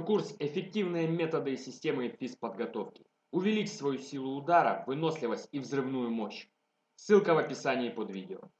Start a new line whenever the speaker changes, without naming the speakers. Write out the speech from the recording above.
курс «Эффективные методы и системы физподготовки». Увеличь свою силу удара, выносливость и взрывную мощь. Ссылка в описании под видео.